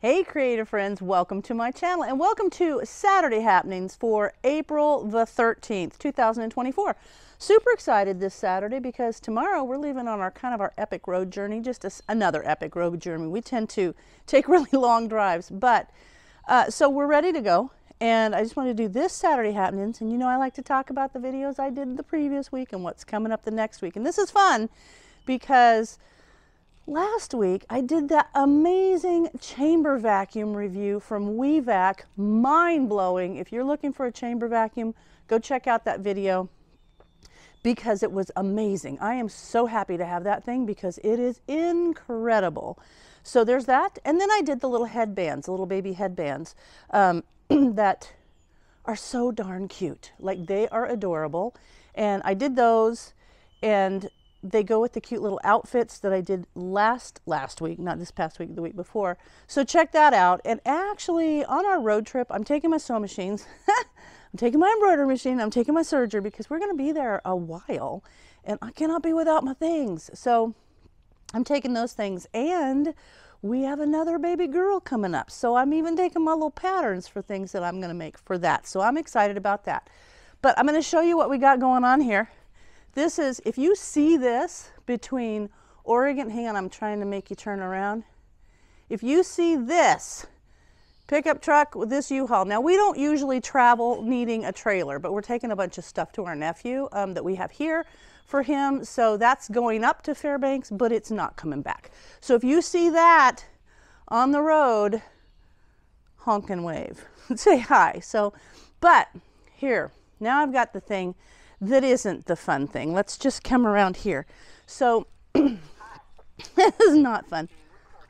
Hey creative friends, welcome to my channel and welcome to Saturday happenings for April the 13th, 2024. Super excited this Saturday because tomorrow we're leaving on our kind of our epic road journey, just a, another epic road journey. We tend to take really long drives, but uh, so we're ready to go. And I just want to do this Saturday happenings. And you know, I like to talk about the videos I did the previous week and what's coming up the next week. And this is fun because Last week, I did that amazing chamber vacuum review from WeVac, mind blowing. If you're looking for a chamber vacuum, go check out that video because it was amazing. I am so happy to have that thing because it is incredible. So there's that. And then I did the little headbands, the little baby headbands um, that are so darn cute. Like they are adorable. And I did those and they go with the cute little outfits that I did last last week, not this past week, the week before. So check that out. And actually, on our road trip, I'm taking my sewing machines, I'm taking my embroidery machine, I'm taking my serger because we're going to be there a while, and I cannot be without my things. So I'm taking those things, and we have another baby girl coming up. So I'm even taking my little patterns for things that I'm going to make for that. So I'm excited about that. But I'm going to show you what we got going on here. This is, if you see this between Oregon, hang on, I'm trying to make you turn around. If you see this pickup truck with this U-Haul, now we don't usually travel needing a trailer, but we're taking a bunch of stuff to our nephew um, that we have here for him. So that's going up to Fairbanks, but it's not coming back. So if you see that on the road, honk and wave, say hi. So, but here, now I've got the thing that isn't the fun thing. Let's just come around here. So this is not fun.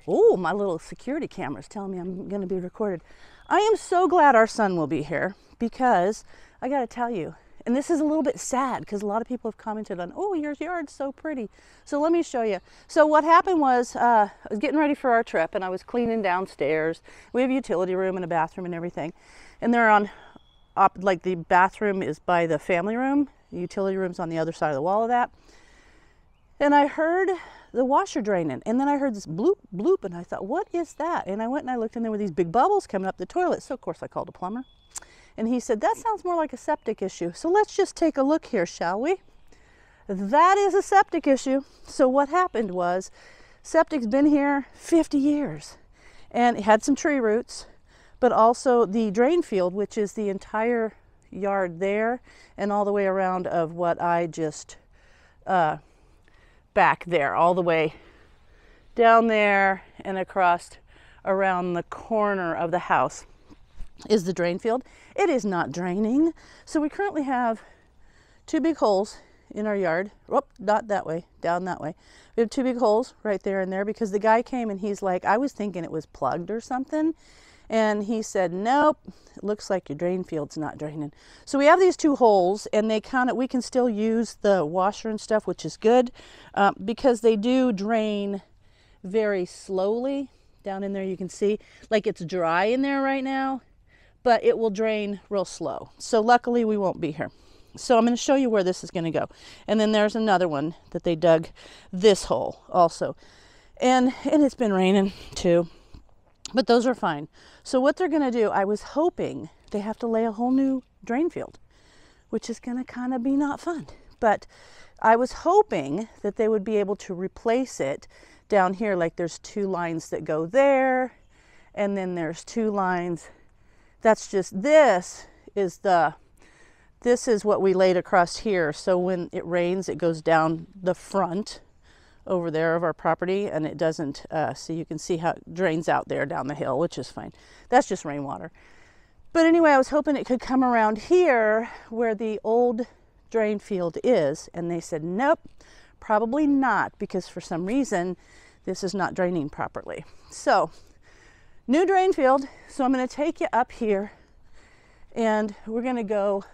Oh, my little security camera is telling me I'm going to be recorded. I am so glad our son will be here because I got to tell you, and this is a little bit sad because a lot of people have commented on, oh, your yard's so pretty. So let me show you. So what happened was uh, I was getting ready for our trip and I was cleaning downstairs. We have a utility room and a bathroom and everything. And they're on, like the bathroom is by the family room the utility room's on the other side of the wall of that. And I heard the washer draining. And then I heard this bloop, bloop. And I thought, what is that? And I went and I looked and there were these big bubbles coming up the toilet. So, of course, I called a plumber. And he said, that sounds more like a septic issue. So let's just take a look here, shall we? That is a septic issue. So what happened was, septic's been here 50 years. And it had some tree roots, but also the drain field, which is the entire yard there and all the way around of what I just uh, back there, all the way down there and across around the corner of the house is the drain field. It is not draining. So we currently have two big holes in our yard. Oh, not that way, down that way. We have two big holes right there and there because the guy came and he's like, I was thinking it was plugged or something. And he said, nope, it looks like your drain field's not draining. So we have these two holes and they kind of, we can still use the washer and stuff, which is good uh, because they do drain very slowly. Down in there you can see, like it's dry in there right now, but it will drain real slow. So luckily we won't be here. So I'm going to show you where this is going to go. And then there's another one that they dug this hole also. And, and it's been raining too. But those are fine. So what they're going to do, I was hoping they have to lay a whole new drain field, which is going to kind of be not fun. But I was hoping that they would be able to replace it down here. Like there's two lines that go there, and then there's two lines. That's just, this is the, this is what we laid across here. So when it rains, it goes down the front over there of our property and it doesn't, uh, so you can see how it drains out there down the hill, which is fine. That's just rainwater. But anyway, I was hoping it could come around here where the old drain field is. And they said, nope, probably not because for some reason this is not draining properly. So new drain field. So I'm going to take you up here and we're going to go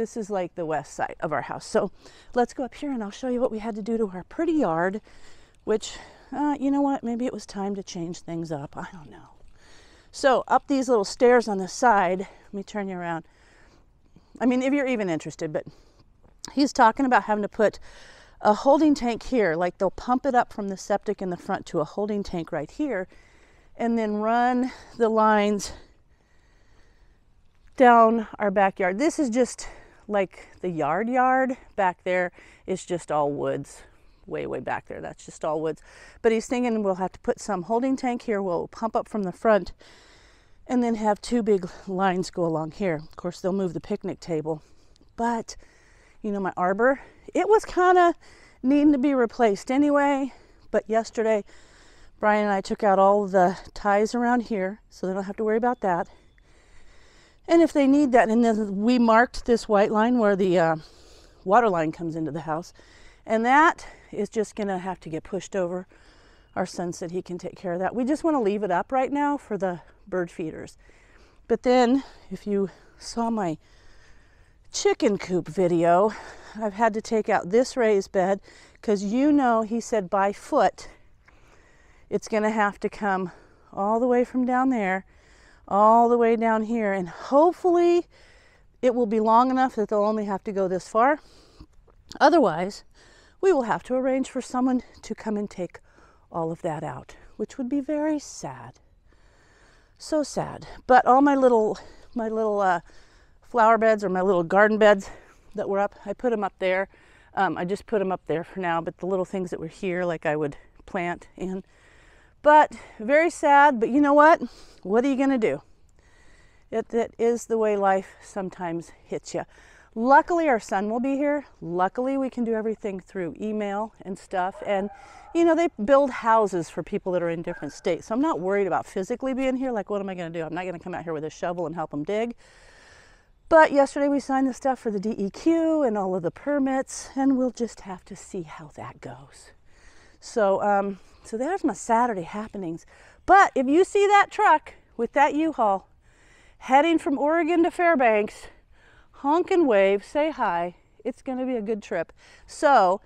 this is like the west side of our house. So let's go up here and I'll show you what we had to do to our pretty yard, which, uh, you know what, maybe it was time to change things up. I don't know. So up these little stairs on the side, let me turn you around. I mean, if you're even interested, but he's talking about having to put a holding tank here, like they'll pump it up from the septic in the front to a holding tank right here. and then run the lines down our backyard. This is just like the yard yard back there is just all woods way way back there. That's just all woods. But he's thinking we'll have to put some holding tank here we'll pump up from the front and then have two big lines go along here. Of course they'll move the picnic table. But you know my arbor it was kind of needing to be replaced anyway. But yesterday brian and i took out all the ties around here so they don't have to worry about that and if they need that, and then we marked this white line where the uh, water line comes into the house, and that is just gonna have to get pushed over. Our son said he can take care of that. We just want to leave it up right now for the bird feeders. But then, if you saw my chicken coop video, I've had to take out this raised bed because you know he said by foot it's going to have to come all the way from down there all the way down here and hopefully it will be long enough that they'll only have to go this far. Otherwise, we will have to arrange for someone to come and take all of that out, which would be very sad. So sad. But all my little my little uh, flower beds or my little garden beds that were up, I put them up there. Um, I just put them up there for now, but the little things that were here, like I would plant in, but very sad, but you know what? What are you going to do? It, the way life sometimes hits you. Luckily, our son will be here. Luckily, we can do everything through email and stuff. And, you know, they build houses for people that are in different states. So I'm not worried about physically being here. Like, what am I going to do? I'm not going to come out here with a shovel and help them dig. But yesterday we signed the stuff for the DEQ and all of the permits, and we'll just have to see how that goes. So, um, so there's my Saturday happenings. But if you see that truck with that U-Haul heading from Oregon to Fairbanks, honk and wave, say hi. It's going to be a good trip. So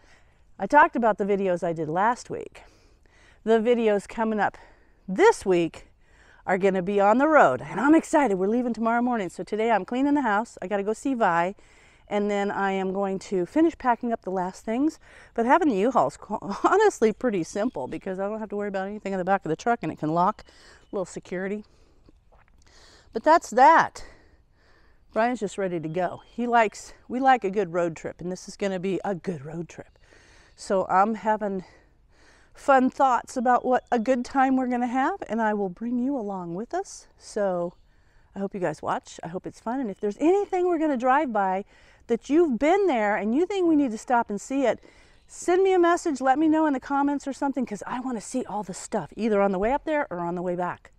I talked about the videos I did last week. The videos coming up this week are going to be on the road, and I'm excited. We're leaving tomorrow morning. So today I'm cleaning the house. I got to go see Vi and then I am going to finish packing up the last things. But having the U-Haul is honestly pretty simple because I don't have to worry about anything in the back of the truck and it can lock, a little security. But that's that. Brian's just ready to go. He likes, we like a good road trip and this is gonna be a good road trip. So I'm having fun thoughts about what a good time we're gonna have and I will bring you along with us. So I hope you guys watch. I hope it's fun. And if there's anything we're gonna drive by that you've been there and you think we need to stop and see it, send me a message, let me know in the comments or something, because I want to see all the stuff, either on the way up there or on the way back.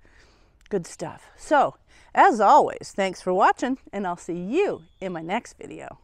Good stuff. So, as always, thanks for watching, and I'll see you in my next video.